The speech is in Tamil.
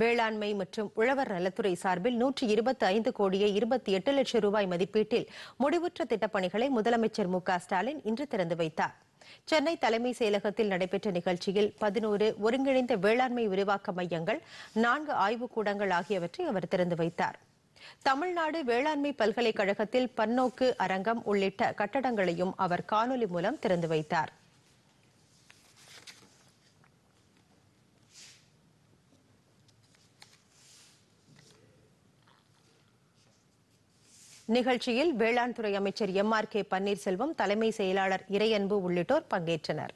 வேளாண்மை மற்றும் உழவர் நலத்துறை சார்பில் நூற்றி இருபத்தி ஐந்து கோடியே இருபத்தி எட்டு லட்சம் ரூபாய் மதிப்பீட்டில் முடிவுற்ற திட்டப்பணிகளை முதலமைச்சர் மு ஸ்டாலின் இன்று திறந்து வைத்தார். சென்னை தலைமை செயலகத்தில் நடைபெற்ற நிகழ்ச்சியில் பதினோரு ஒருங்கிணைந்த வேளாண்மை விரிவாக்க மையங்கள் நான்கு ஆய்வுக் கூடங்கள் ஆகியவற்றை அவர் திறந்து வைத்தார். தமிழ்நாடு வேளாண்மை பல்கலைக்கழகத்தில் பன்னோக்கு அரங்கம் உள்ளிட்ட கட்டடங்களையும் அவர் காணொலி மூலம் திறந்து வைத்தார். நிகழ்ச்சியில் வேளாண் துறை அமைச்சர் எம் ஆர் கே பன்னீர்செல்வம் தலைமை செயலாளர் இறையன்பு உள்ளிட்டோர் பங்கேற்றனர்.